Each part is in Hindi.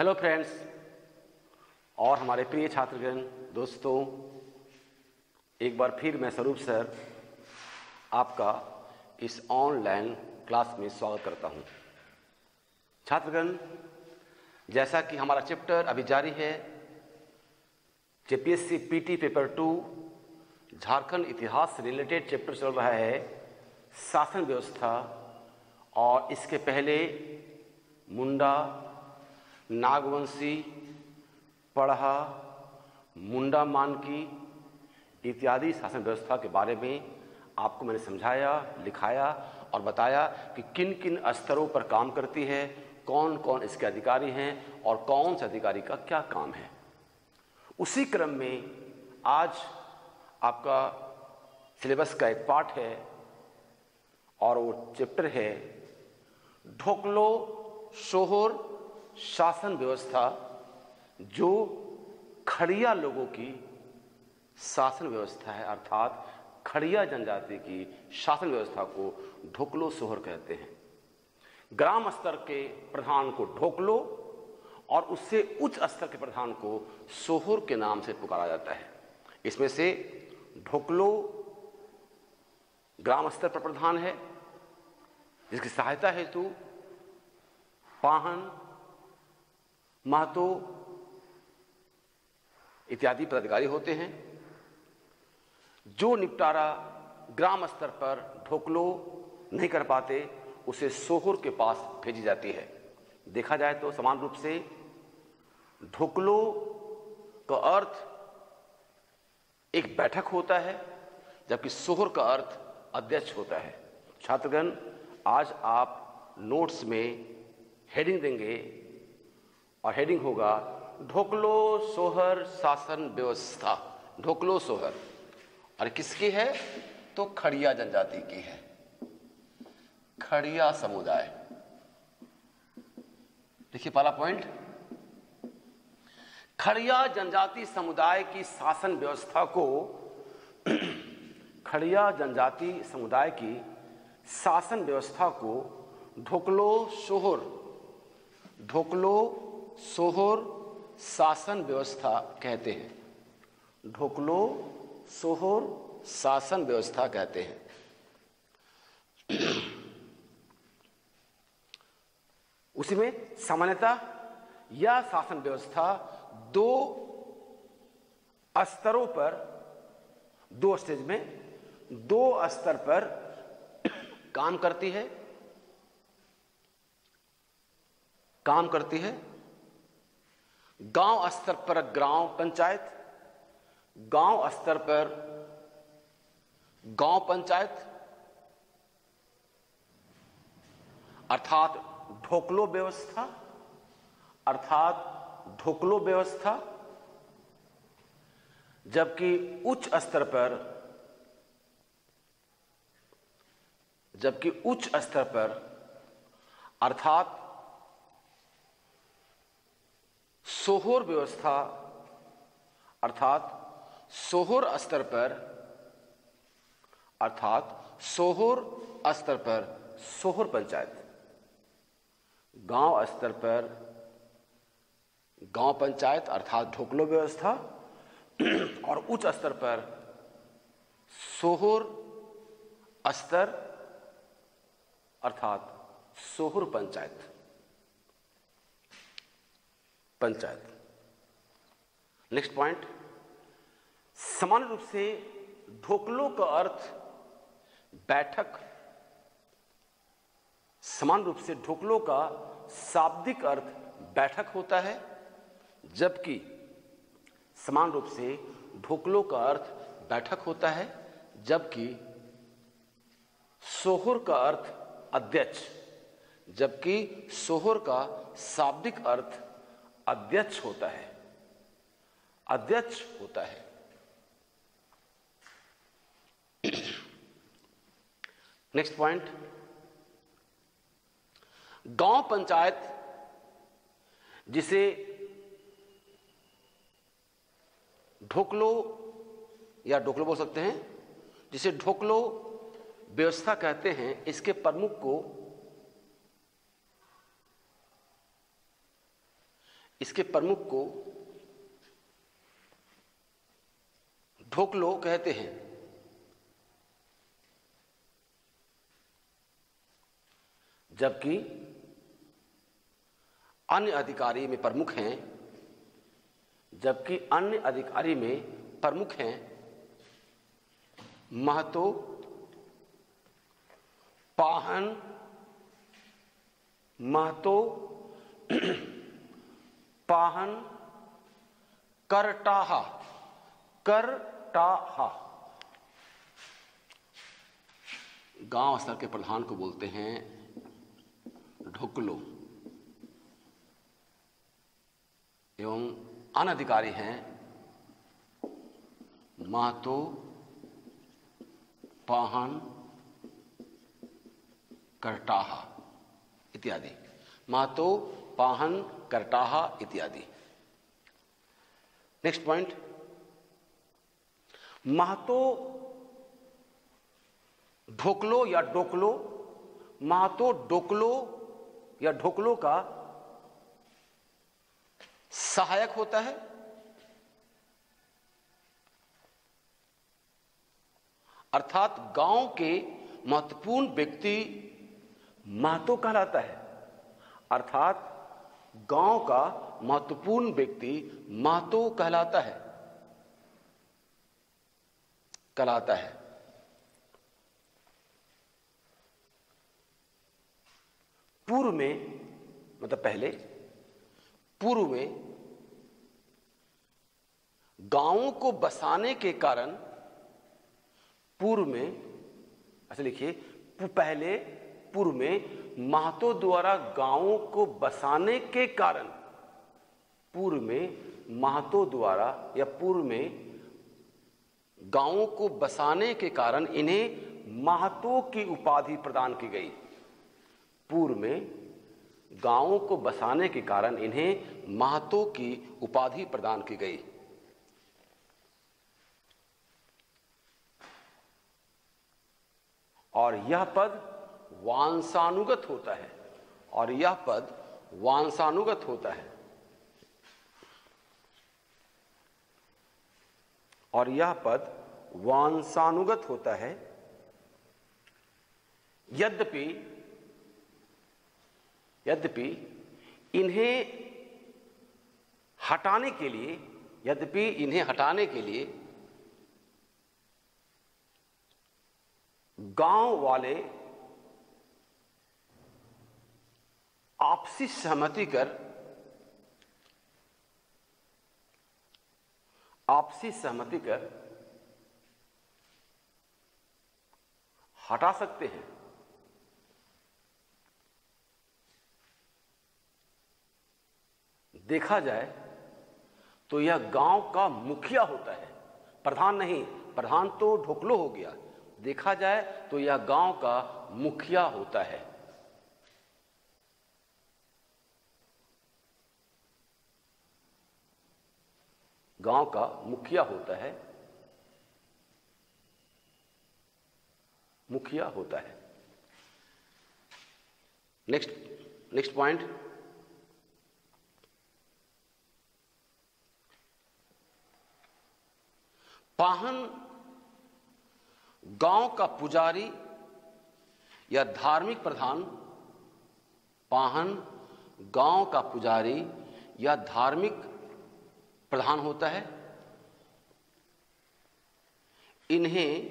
हेलो फ्रेंड्स और हमारे प्रिय छात्रगण, दोस्तों, एक बार फिर मैं स्वरूप सर आपका इस ऑनलाइन क्लास में स्वागत करता हूँ। छात्रगण, जैसा कि हमारा चैप्टर अभी जारी है, JPSC PT paper two, Jharkhand इतिहास से रिलेटेड चैप्टर चल रहा है, शासन व्यवस्था, और इसके पहले मुंडा नागवंशी, पढ़ा, मुंडा मानकी इत्यादि शासन व्यवस्था के बारे में आपको मैंने समझाया, लिखाया और बताया कि किन किन स्तरों पर काम करती है कौन कौन इसके अधिकारी हैं और कौन से अधिकारी का क्या काम है। उसी क्रम में आज आपका सिलेबस का एक पार्ट है और वो चैप्टर है, ढोकलो, शोहर शासन व्यवस्था, जो खड़िया लोगों की शासन व्यवस्था है, अर्थात खड़िया जनजाति की शासन व्यवस्था को ढोकलो सोहर कहते हैं। ग्राम स्तर के प्रधान को ढोकलो और उससे उच्च स्तर के प्रधान को सोहर के नाम से पुकारा जाता है। इसमें से ढोकलो ग्राम स्तर पर प्रधान है, जिसकी सहायता हेतु पाहन महतो इत्यादि पदाधिकारी होते हैं। जो निपटारा ग्राम स्तर पर ढोकलो नहीं कर पाते, उसे सोहर के पास भेजी जाती है। देखा जाए तो समान रूप से ढोकलो का अर्थ एक बैठक होता है, जबकि सोहर का अर्थ अध्यक्ष होता है। छात्रगण, आज आप नोट्स में हेडिंग देंगे और हेडिंग होगा, ढोकलो सोहर शासन व्यवस्था। ढोकलो सोहर। और किसकी है? तो खड़िया जनजाति की है। खड़िया समुदाय। देखिए पहला पॉइंट खड़िया जनजाति समुदाय की शासन व्यवस्था को, खड़िया जनजाति समुदाय की शासन व्यवस्था को ढोकलो सोहर, ढोकलो सोहर शासन व्यवस्था कहते हैं। ढोकलो सोहोर शासन व्यवस्था कहते हैं। उसी में सामान्यतः यह शासन व्यवस्था दो स्तरों पर, दो स्टेज में, दो स्तर पर काम करती है। काम करती है गाँव स्तर पर ग्राम पंचायत, गाँव स्तर पर गाँव पंचायत, अर्थात ढोकलो व्यवस्था, अर्थात ढोकलो व्यवस्था, जबकि उच्च स्तर पर, जबकि उच्च स्तर पर, अर्थात सोहर व्यवस्था, अर्थात सोहोर स्तर पर, अर्थात सोहोर स्तर पर, सोहर पंचायत। गाँव स्तर पर, गाँव पंचायत, अर्थात ढोकलो व्यवस्था, और उच्च स्तर पर सोहर स्तर, अर्थात सोहर पंचायत। पंचायत। नेक्स्ट पॉइंट समान रूप से ढोकलो का अर्थ बैठक। समान रूप से ढोकलो का शाब्दिक अर्थ बैठक होता है, जबकि समान रूप से ढोकलो का अर्थ बैठक होता है, जबकि सोहर का अर्थ अध्यक्ष, जबकि सोहर का शाब्दिक अर्थ अध्यक्ष होता है। अध्यक्ष होता है। नेक्स्ट पॉइंट गाँव पंचायत जिसे ढोकलो या ढोकलो बोल सकते हैं, जिसे ढोकलो व्यवस्था कहते हैं, इसके प्रमुख को इसके प्रमुख को ढोकलो कहते हैं। जबकि अन्य अधिकारी में प्रमुख हैं, जबकि अन्य अधिकारी में प्रमुख हैं, महतो पाहन, महतो पाहन करटाहा करटाहा। गाँव स्तर के प्रधान को बोलते हैं, ढुकलो। एवं अनधिकारी हैं महतो पाहन करटाहा, इत्यादि। महतो पाहन करटाहा इत्यादि। नेक्स्ट पॉइंट महतो ढोकलो या डोकलो, महतो डोकलो या ढोकलो का सहायक होता है। अर्थात गाँव के महत्वपूर्ण व्यक्ति महतो कहलाता है। अर्थात गाँव का महत्वपूर्ण व्यक्ति महतो कहलाता है। कहलाता है। पूर्व में मतलब पहले, पूर्व में गाँवों को बसाने के कारण पूर्व में ऐसे लिखिए पहले पूर्व में महतो द्वारा गाँवों को बसाने के कारण, पूर्व में महतो द्वारा या पूर्व में गाँवों को बसाने के कारण इन्हें महतो की उपाधि प्रदान की गई। पूर्व में गाँवों को बसाने के कारण इन्हें महतो की उपाधि प्रदान की गई। और यह पद वांसानुगत होता है और यह पद वांसानुगत होता है। और यह पद वांसानुगत होता है। यद्यपि यद्यपि इन्हें हटाने के लिए, यद्यपि इन्हें हटाने के लिए गाँव वाले आपसी सहमति कर, आपसी सहमति कर हटा सकते हैं। देखा जाए तो यह गाँव का मुखिया होता है। प्रधान नहीं, प्रधान तो ढोकलो हो गया। देखा जाए तो यह गाँव का मुखिया होता है। गाँव का मुखिया होता है। मुखिया होता है। नेक्स्ट नेक्स्ट पॉइंट पाहन गाँव का पुजारी या धार्मिक प्रधान, पाहन गाँव का पुजारी या धार्मिक प्रधान होता है। इन्हें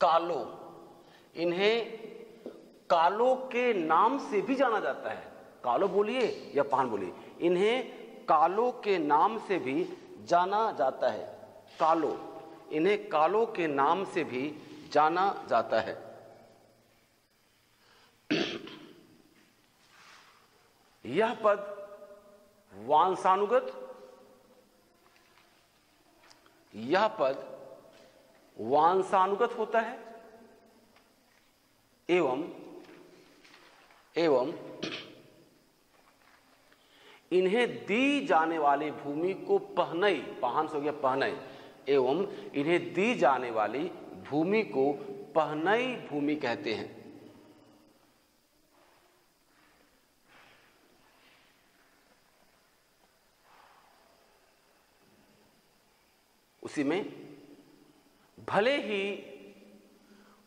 कालो इन्हें कालो के नाम से भी जाना जाता है। कालो बोलिए या पान बोलिए। इन्हें कालो के नाम से भी जाना जाता है। कालो, इन्हें कालो के नाम से भी जाना जाता है। यह पद वांसानुगत। यह पद वांसानुगत होता है। एवं एवं इन्हें दी जाने वाली भूमि को पहनई, पहन से हो गया पहनई। एवं इन्हें दी जाने वाली भूमि को पहनई भूमि कहते हैं। उसी में, भले ही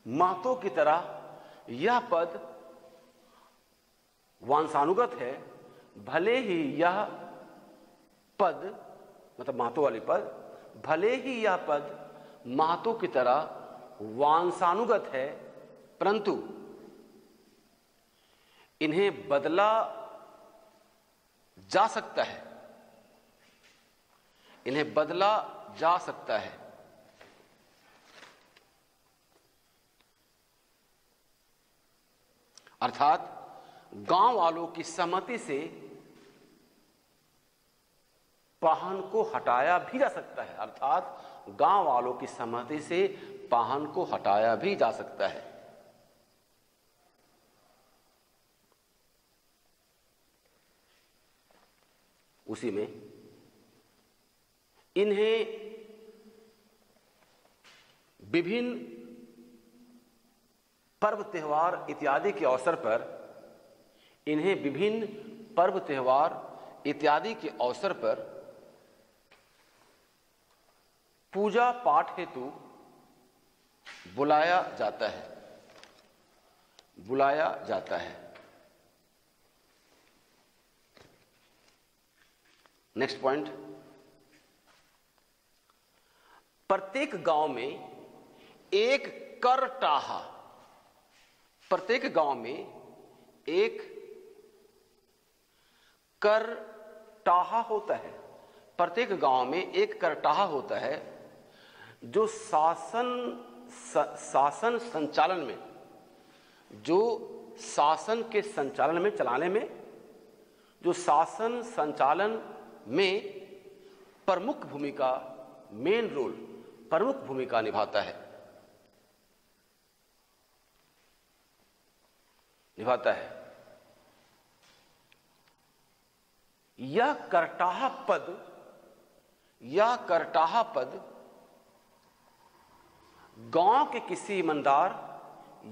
महतो की तरह यह पद वांसानुगत है, भले ही यह पद मतलब महतो वाली पद, भले ही यह पद महतो की तरह वांसानुगत है, परंतु इन्हें बदला जा सकता है। इन्हें बदला जा सकता है। अर्थात गाँव वालों की सहमति से पाहन को हटाया भी जा सकता है। अर्थात गाँव वालों की सहमति से पाहन को हटाया भी जा सकता है। उसी में इन्हें विभिन्न पर्व त्योहार इत्यादि के अवसर पर, इन्हें विभिन्न पर्व त्योहार इत्यादि के अवसर पर पूजा पाठ हेतु बुलाया जाता है। बुलाया जाता है। नेक्स्ट पॉइंट प्रत्येक गाँव में एक करटाहा। प्रत्येक गाँव में एक करटाहा होता है। प्रत्येक गाँव में एक करटाहा होता है, जो शासन शासन संचालन में, जो शासन के संचालन में, चलाने में, जो शासन संचालन में प्रमुख भूमिका मेन रोल प्रमुख भूमिका निभाता है। निभाता है। यह करटाहा पद यह करटाहा पद, गाँव के किसी ईमानदार,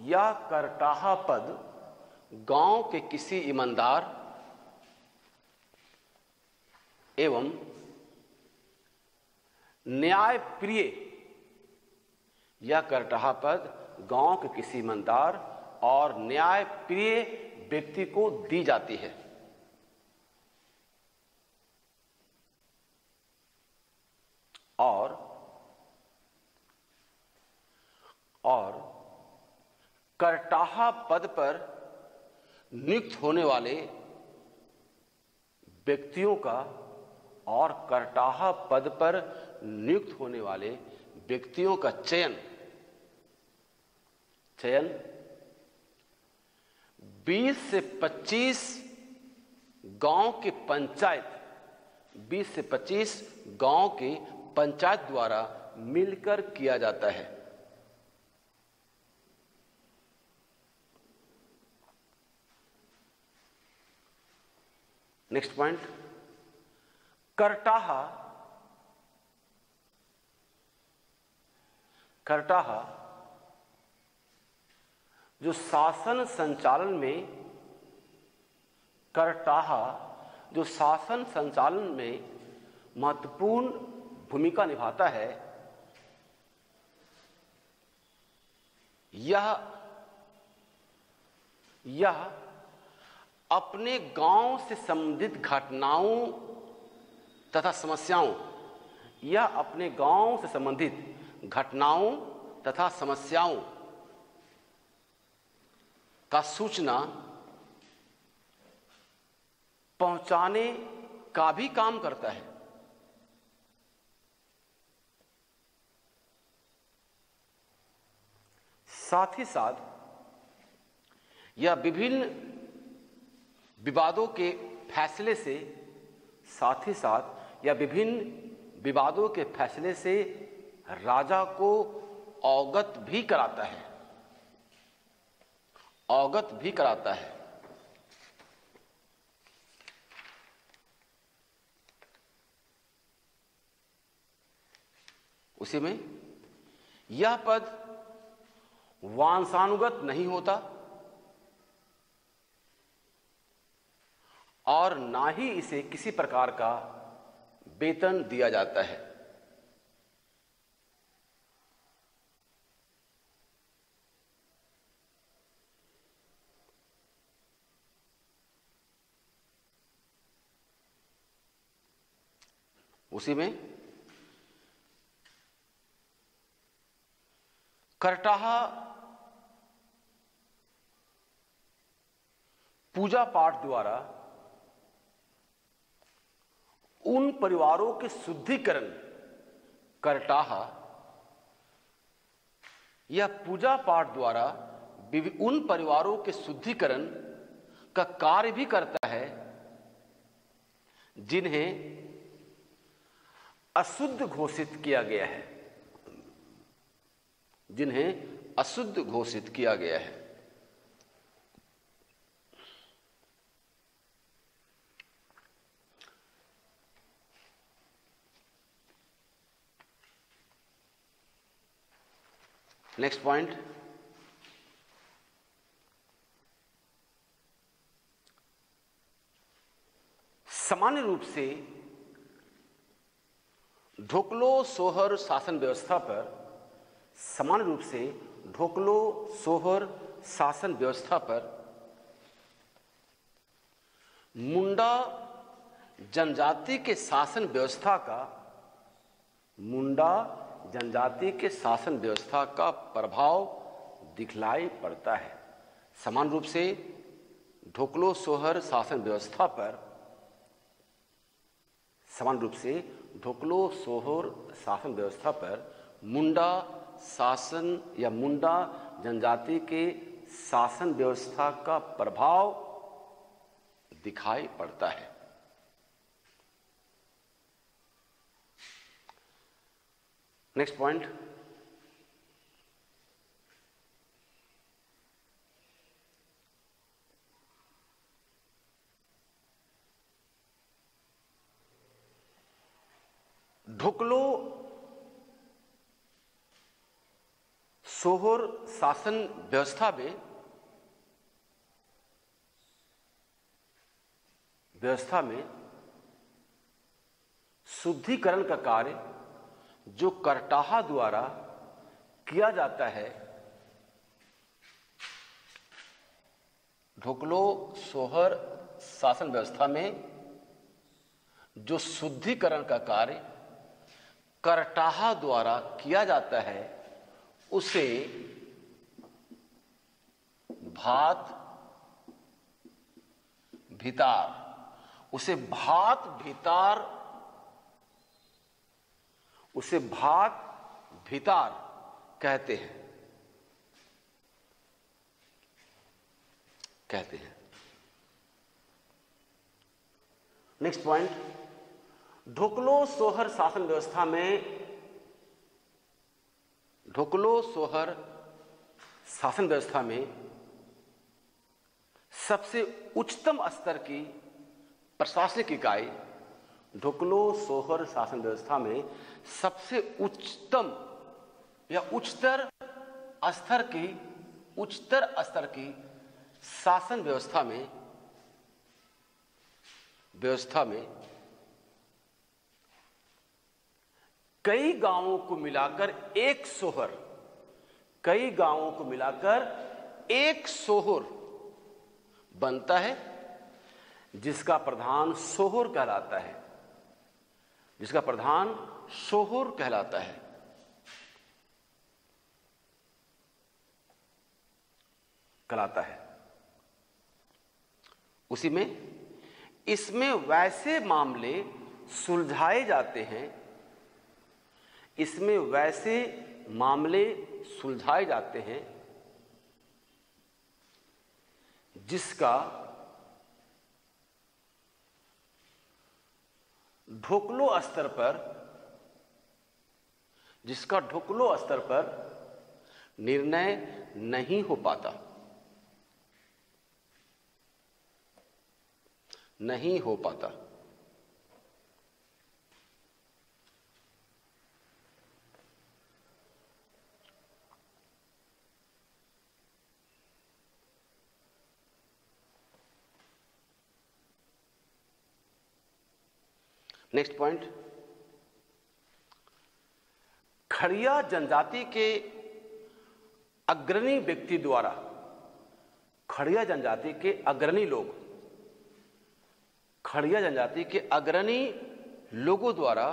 या करटाहा पद, गाँव के किसी ईमानदार, एवं न्याय प्रिय यह करटहा पद, गाँव के किसी ईमानदार और न्याय प्रिय व्यक्ति को दी जाती है। और और करटाहा पद पर नियुक्त होने वाले व्यक्तियों का और करटाहा पद पर नियुक्त होने वाले व्यक्तियों का चयन चयन 20 से 25 गाँव के पंचायत 20 से 25 गाँव के पंचायत द्वारा मिलकर किया जाता है। नेक्स्ट पॉइंट करटाहा करटाहा जो शासन संचालन में करटाहा जो शासन संचालन में महत्वपूर्ण भूमिका निभाता है, यह यह अपने गाँव से संबंधित घटनाओं तथा समस्याओं, यह अपने गाँव से संबंधित घटनाओं तथा समस्याओं का सूचना पहुँचाने का भी काम करता है। साथ ही साथ यह विभिन्न विवादों के फैसले से, साथ ही साथ या विभिन्न विवादों के फैसले से राजा को अवगत भी कराता है। अवगत भी कराता है। उसी में यह पद वांसानुगत नहीं होता और ना ही इसे किसी प्रकार का वेतन दिया जाता है। उसी में करटाहा पूजा पाठ द्वारा उन परिवारों के शुद्धिकरण करटाहा या पूजा पाठ द्वारा उन परिवारों के शुद्धिकरण का कार्य भी करता है जिन्हें अशुद्ध घोषित किया गया है। जिन्हें अशुद्ध घोषित किया गया है। नेक्स्ट पॉइंट सामान्य रूप से ढोकलो सोहर शासन व्यवस्था पर समान रूप से ढोकलो सोहर शासन व्यवस्था पर मुंडा जनजाति के शासन व्यवस्था का, मुंडा जनजाति के शासन व्यवस्था का प्रभाव दिखलाई पड़ता है। समान रूप से ढोकलो सोहर शासन व्यवस्था पर समान रूप से ढोकलो, सोहोर, शासन व्यवस्था पर मुंडा शासन या मुंडा जनजाति के शासन व्यवस्था का प्रभाव दिखाई पड़ता है। नेक्स्ट पॉइंट ढुकलो सोहर शासन व्यवस्था में व्यवस्था में शुद्धिकरण का कार्य जो करटाहा द्वारा किया जाता है, ढोकलो सोहर शासन व्यवस्था में जो शुद्धिकरण का कार्य करटाहा द्वारा किया जाता है, उसे भात भितार। उसे भात भितार, उसे भात भितार कहते हैं। कहते हैं। नेक्स्ट पॉइंट ढोकलो सोहर शासन व्यवस्था में ढोकलो सोहर शासन व्यवस्था में सबसे उच्चतम स्तर की प्रशासनिक इकाई ढुकलो सोहर शासन व्यवस्था में सबसे उच्चतम या उच्चतर स्तर की, उच्चतर स्तर की शासन व्यवस्था में व्यवस्था में कई गाँवों को मिलाकर एक सोहर, कई गाँवों को मिलाकर एक सोहर बनता है, जिसका प्रधान सोहर कहलाता है। जिसका प्रधान सोहर कहलाता है। कहलाता है। उसी में, इसमें वैसे मामले सुलझाए जाते हैं, इसमें वैसे मामले सुलझाए जाते हैं जिसका ढोकलो स्तर पर, जिसका ढोकलो स्तर पर निर्णय नहीं हो पाता। नहीं हो पाता। नेक्स्ट पॉइंट खड़िया जनजाति के अग्रणी व्यक्ति द्वारा, खड़िया जनजाति के अग्रणी लोग, खड़िया जनजाति के अग्रणी लोगों द्वारा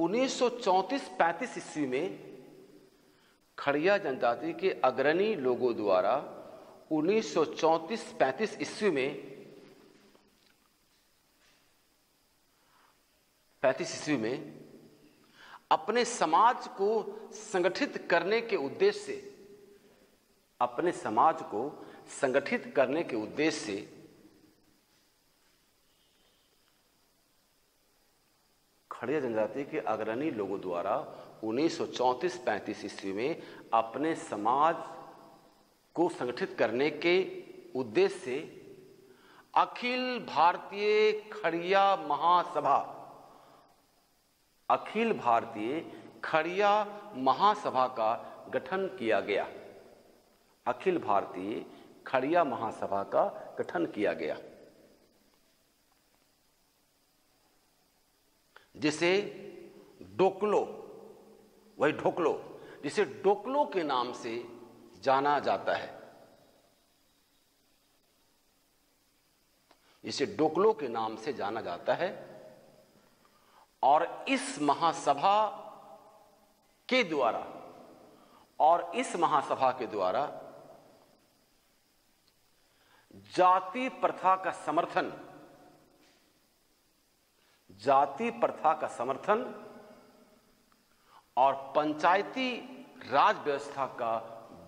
1934-35 ईस्वी में खड़िया जनजाति के अग्रणी लोगों द्वारा 1934-35 ईस्वी में 35 ईस्वी में अपने समाज को संगठित करने के उद्देश्य से, अपने समाज को संगठित करने के उद्देश्य से खड़िया जनजाति के अग्रणी लोगों द्वारा 1934-35 ईस्वी में अपने समाज को संगठित करने के उद्देश्य से अखिल भारतीय खड़िया महासभा अखिल भारतीय खड़िया महासभा का गठन किया गया। अखिल भारतीय खड़िया महासभा का गठन किया गया। जिसे डोकलो, वही ढोकलो, जिसे डोकलो के नाम से जाना जाता है। जिसे डोकलो के नाम से जाना जाता है। और इस महासभा के द्वारा, और इस महासभा के द्वारा जाति प्रथा का समर्थन, जाति प्रथा का समर्थन और पंचायती राज व्यवस्था का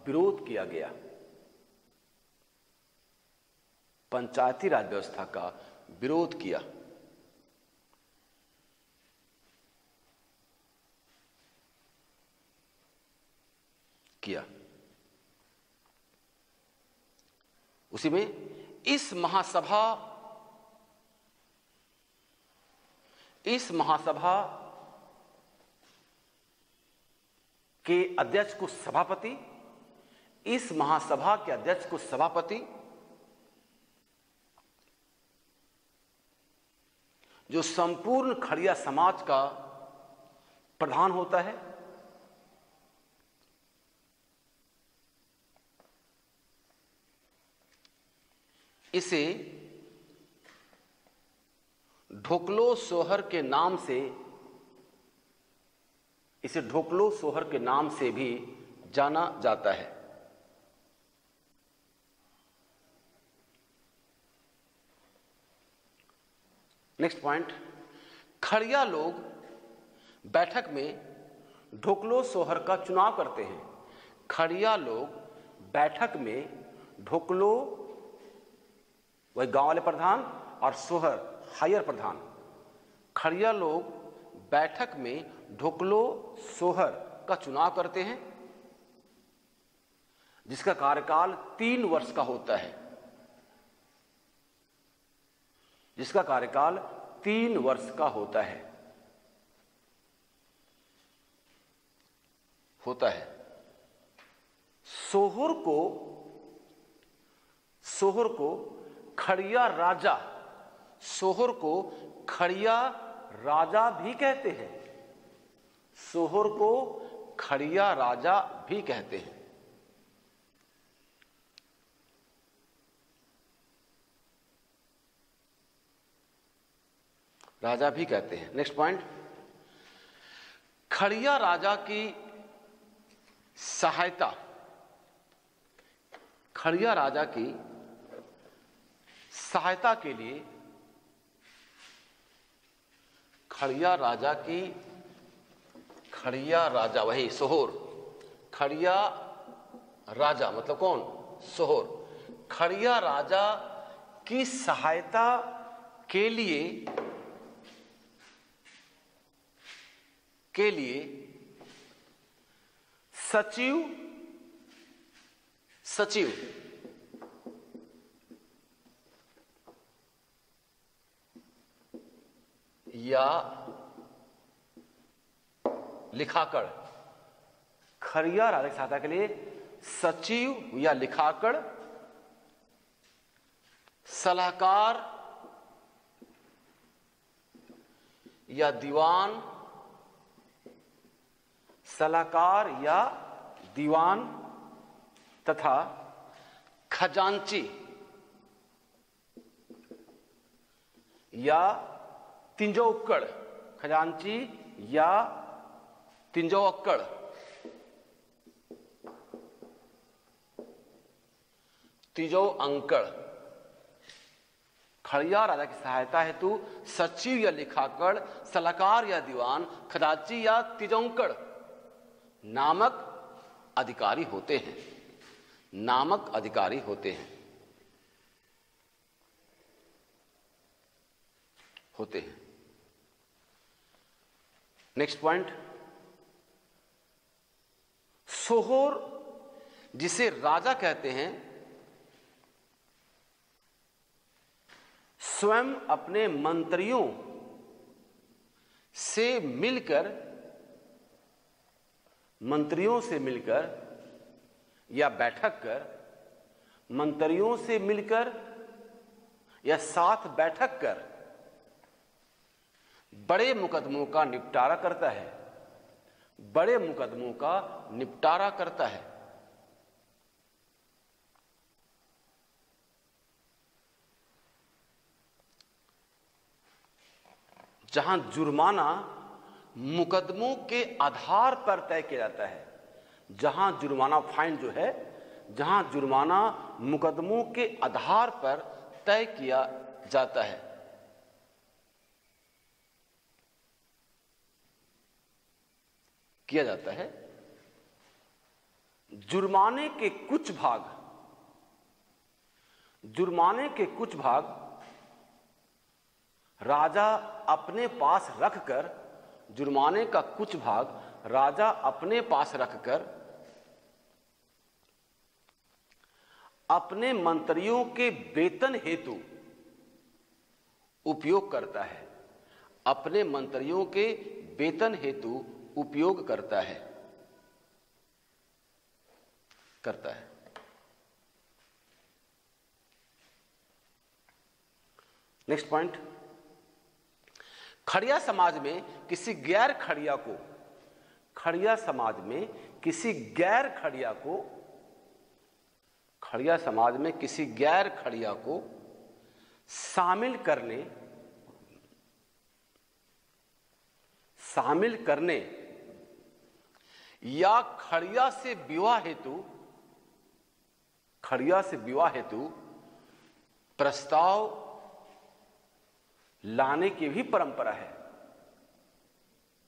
विरोध किया गया। पंचायती राज व्यवस्था का विरोध किया। किया। उसी में इस महासभा इस महासभा के अध्यक्ष को सभापति, इस महासभा के अध्यक्ष को सभापति, जो संपूर्ण खड़िया समाज का प्रधान होता है इसे ढोकलो सोहर के नाम से, इसे ढोकलो सोहर के नाम से भी जाना जाता है। नेक्स्ट पॉइंट खड़िया लोग बैठक में ढोकलो सोहर का चुनाव करते हैं। खड़िया लोग बैठक में ढोकलो वही गाँव वाले प्रधान और सोहर हायर प्रधान। खड़िया लोग बैठक में ढोकलो सोहर का चुनाव करते हैं, जिसका कार्यकाल तीन वर्ष का होता है। जिसका कार्यकाल तीन वर्ष का होता है। होता है। सोहर को सोहर को खड़िया राजा, सोहर को खड़िया राजा भी कहते हैं। सोहर को खड़िया राजा भी कहते हैं। राजा भी कहते हैं। नेक्स्ट पॉइंट खड़िया राजा की सहायता, खड़िया राजा की सहायता के लिए खड़िया राजा की, खड़िया राजा, वही सोहोर, खड़िया राजा मतलब कौन? सोहोर। खड़िया राजा की सहायता के लिए के लिए सचिव सचिव या लिखाकड़। खरिया राजक सहायता के लिए सचिव या लिखाकड़, सलाहकार या दीवान, सलाहकार या दीवान तथा खजांची या तिंजोकड़ खजांची या तिंजो अक्कड़। तिजो अंकड़। खड़िया राजा की सहायता हेतु सचिव या लिखाकड़ सलाहकार या दीवान खदाची या तिजोंकड़ नामक अधिकारी होते हैं। नामक अधिकारी होते हैं। होते हैं। नेक्स्ट पॉइंट सोहोर, जिसे राजा कहते हैं, स्वयं अपने मंत्रियों से मिलकर, मंत्रियों से मिलकर या बैठक कर, मंत्रियों से मिलकर या साथ बैठक कर बड़े मुकदमों का निपटारा करता है। बड़े मुकदमों का निपटारा करता है। जहाँ जुर्माना मुकदमों के आधार पर तय किया जाता है, जहाँ जुर्माना फाइन जो है, जहाँ जुर्माना मुकदमों के आधार पर तय किया जाता है। किया जाता है, जुर्माने के कुछ भाग, जुर्माने के कुछ भाग राजा अपने पास रखकर, जुर्माने का कुछ भाग राजा अपने पास रखकर, अपने मंत्रियों के वेतन हेतु उपयोग करता है। अपने मंत्रियों के वेतन हेतु उपयोग करता है। करता है। नेक्स्ट पॉइंट खड़िया समाज में किसी गैर खड़िया को, खड़िया समाज में किसी गैर खड़िया को, खड़िया समाज में किसी गैर खड़िया को शामिल करने शामिल करने या खड़िया से विवाह हेतु, खड़िया से विवाह हेतु प्रस्ताव लाने की भी परंपरा है।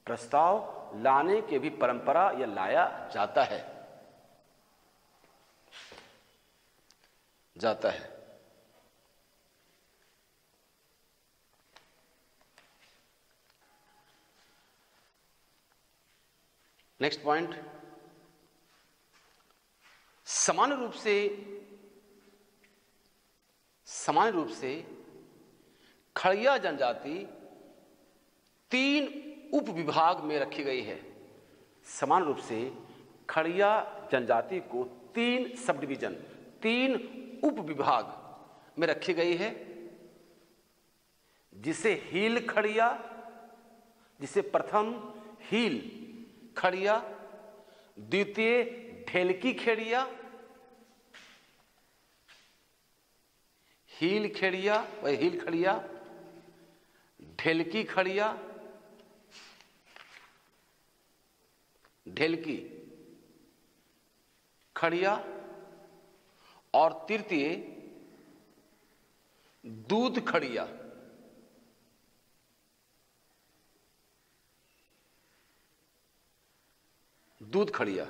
प्रस्ताव लाने की भी परंपरा या लाया जाता है। जाता है। नेक्स्ट पॉइंट समान रूप से समान रूप से खड़िया जनजाति तीन उप विभाग में रखी गई है। समान रूप से खड़िया जनजाति को तीन सब डिवीज़न तीन उप विभाग में रखी गई है, जिसे हील खड़िया, जिसे प्रथम हील खड़िया, द्वितीय ढेलकी खेड़िया, हील खेड़िया, वह हील खड़िया, ढेलकी खड़िया ढेलकी खड़िया, और तृतीय दूध खड़िया। दूध खड़िया।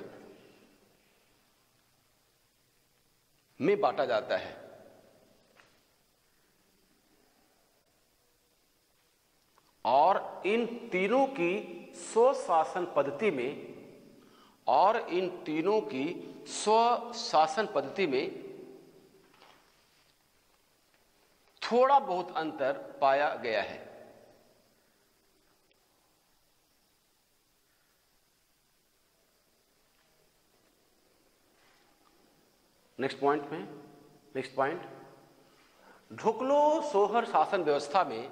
में बांटा जाता है। और इन तीनों की स्वशासन पद्धति में, और इन तीनों की स्वशासन पद्धति में थोड़ा बहुत अंतर पाया गया है। नेक्स्ट पॉइंट में नेक्स्ट पॉइंट ढुकलो सोहर शासन व्यवस्था में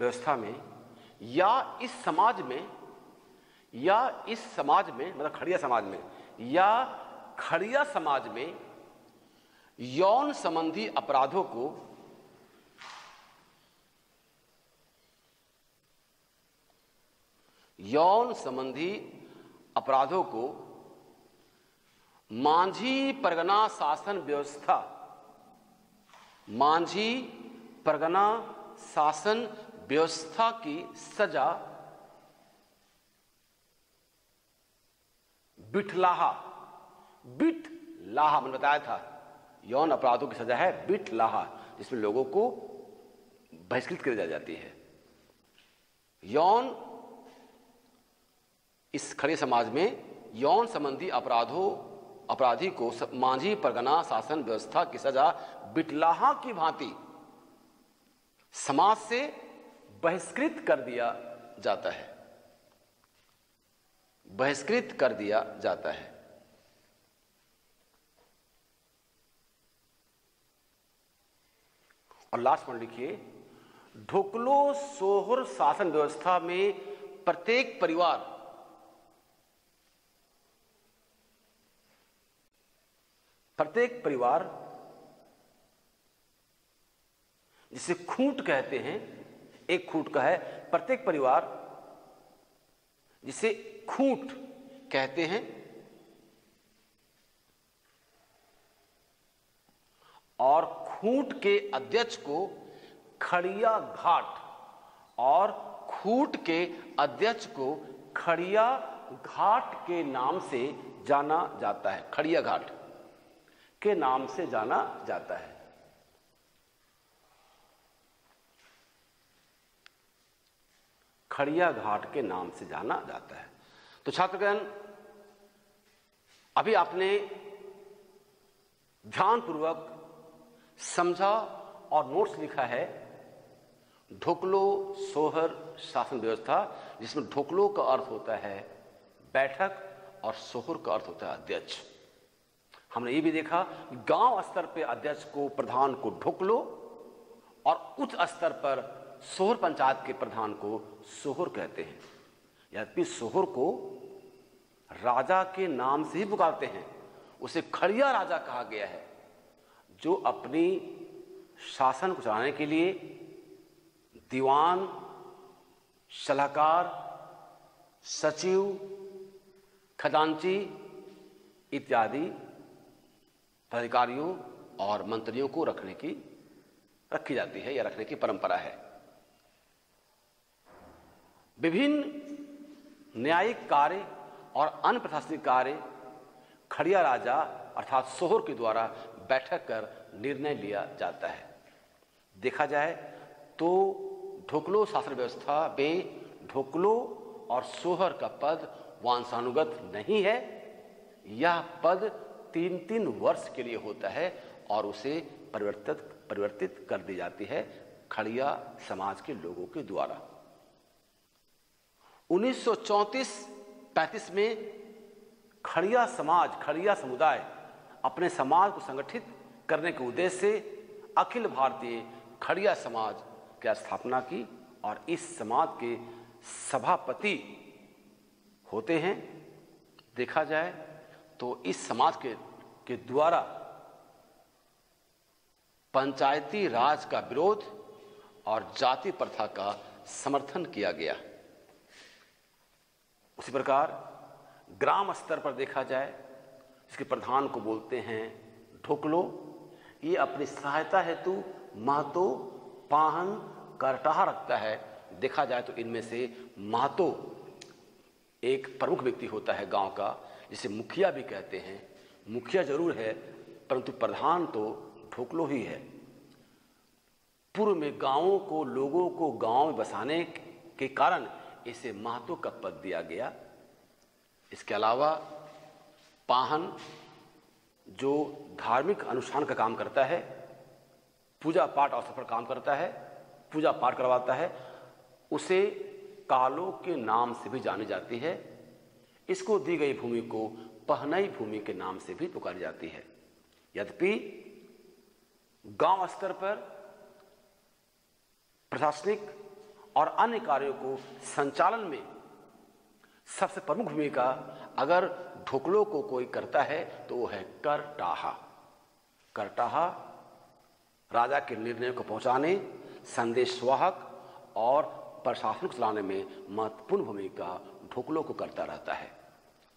व्यवस्था में या इस समाज में, या इस समाज में मतलब खड़िया समाज में, या खड़िया समाज में यौन संबंधी अपराधों को यौन संबंधी अपराधों को मांझी परगना शासन व्यवस्था, मांझी परगना शासन व्यवस्था की सजा बिठलाहा बिट लाहा मैंने बताया था, यौन अपराधों की सजा है बिट लाहा जिसमें लोगों को बहिष्कृत कर जाती है। यौन इस खड़े समाज में यौन संबंधी अपराधों, अपराधी को मांझी परगना शासन व्यवस्था की सजा बिटलाहा की भांति समाज से बहिष्कृत कर दिया जाता है। बहिष्कृत कर दिया जाता है। और लास्ट में लिखिए, ढोकलो सोहर शासन व्यवस्था में प्रत्येक परिवार प्रत्येक परिवार जिसे खूंट कहते हैं, एक खूंट का है, प्रत्येक परिवार जिसे खूंट कहते हैं, और खूंट के अध्यक्ष को खड़िया घाट और खूट के अध्यक्ष को खड़िया घाट के नाम से जाना जाता है, खड़िया घाट। के नाम से जाना जाता है। खड़िया घाट के नाम से जाना जाता है। तो छात्रगण, अभी आपने ध्यानपूर्वक समझा और नोट्स लिखा है, ढोकलो सोहर शासन व्यवस्था, जिसमें ढोकलो का अर्थ होता है बैठक और सोहर का अर्थ होता है अध्यक्ष। हमने ये भी देखा, गाँव स्तर पे अध्यक्ष को प्रधान को ढुक लो और उच्च स्तर पर सोहर पंचायत के प्रधान को सोहर कहते हैं। यद्यपि सोहर को राजा के नाम से ही पुकारते हैं। उसे खड़िया राजा कहा गया है, जो अपनी शासन को चलाने के लिए दीवान, सलाहकार, सचिव, खजांची इत्यादि अधिकारियों और मंत्रियों को रखने की, रखी जाती है या रखने की परंपरा है। विभिन्न न्यायिक कार्य और अन्य प्रशासनिक कार्य खड़िया राजा अर्थात सोहर के द्वारा बैठक कर निर्णय लिया जाता है। देखा जाए तो ढोकलो शासन व्यवस्था में ढोकलो और सोहर का पद वांसानुगत नहीं है। यह पद तीन तीन वर्ष के लिए होता है और उसे परिवर्तित परिवर्तित कर दी जाती है खड़िया समाज के लोगों के द्वारा। 1934-35 में खड़िया समाज, खड़िया समुदाय अपने समाज को संगठित करने के उद्देश्य से अखिल भारतीय खड़िया समाज की स्थापना की और इस समाज के सभापति होते हैं। देखा जाए तो इस समाज के के द्वारा पंचायती राज का विरोध और जाति प्रथा का समर्थन किया गया। उसी प्रकार ग्राम स्तर पर देखा जाए इसके प्रधान को बोलते हैं, ढोकलो, ये अपनी सहायता हेतु महतो, पाहन, करटाहा रखता है। देखा जाए तो इनमें से महतो एक प्रमुख व्यक्ति होता है गाँव का जिसे मुखिया भी कहते हैं। मुखिया ज़रूर है, परंतु प्रधान तो ठोकलो ही है। पूर्व में गाँवों को, लोगों को गाँव में बसाने के कारण इसे महत्व का पद दिया गया। इसके अलावा पाहन, जो धार्मिक अनुष्ठान का काम करता है, पूजा पाठ अवसर पर काम करता है, पूजा पाठ करवाता है, उसे कालों के नाम से भी जानी जाती है। इसको दी गई भूमि को पहनई भूमि के नाम से भी पुकारी जाती है। यद्यपि गाँव स्तर पर प्रशासनिक और अन्य कार्यों को संचालन में सबसे प्रमुख भूमिका अगर ढोकलों को कोई करता है तो वो है कर टाहा करटाहा राजा के निर्णय को पहुँचाने, संदेशवाहक और प्रशासन को चलाने में महत्वपूर्ण भूमिका ढोकलो को करता रहता है।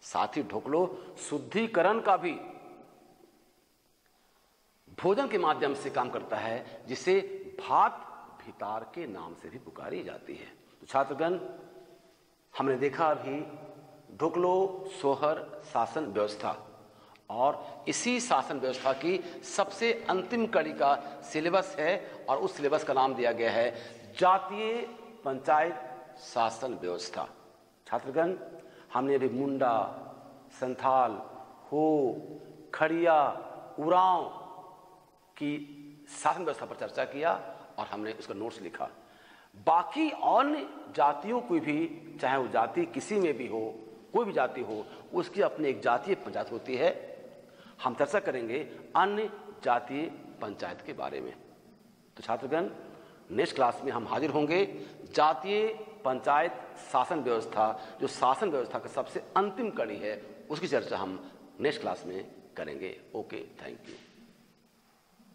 साथ ही ढोकलो शुद्धिकरण का भी भोजन के माध्यम से काम करता है, जिसे भात भितार के नाम से भी पुकारी जाती है। तो छात्रगण, हमने देखा अभी ढोकलो, सोहर, शासन व्यवस्था और इसी शासन व्यवस्था की सबसे अंतिम कड़ी का सिलेबस है और उस सिलेबस का नाम दिया गया है जातीय पंचायत शासन व्यवस्था। छात्रगण, हमने अभी मुंडा, संथाल, हो, खड़िया, उराव की शासन व्यवस्था पर चर्चा किया और हमने उसका नोट्स लिखा। बाकी अन्य जातियों को भी, चाहे वो जाति किसी में भी हो, कोई भी जाति हो, उसकी अपनी एक जातीय पंचायत होती है। हम चर्चा करेंगे अन्य जातीय पंचायत के बारे में। तो छात्रगण नेक्स्ट क्लास में हम हाजिर होंगे जातीय पंचायत शासन व्यवस्था, जो शासन व्यवस्था का सबसे अंतिम कड़ी है, उसकी चर्चा हम नेक्स्ट क्लास में करेंगे। Okay, thank you.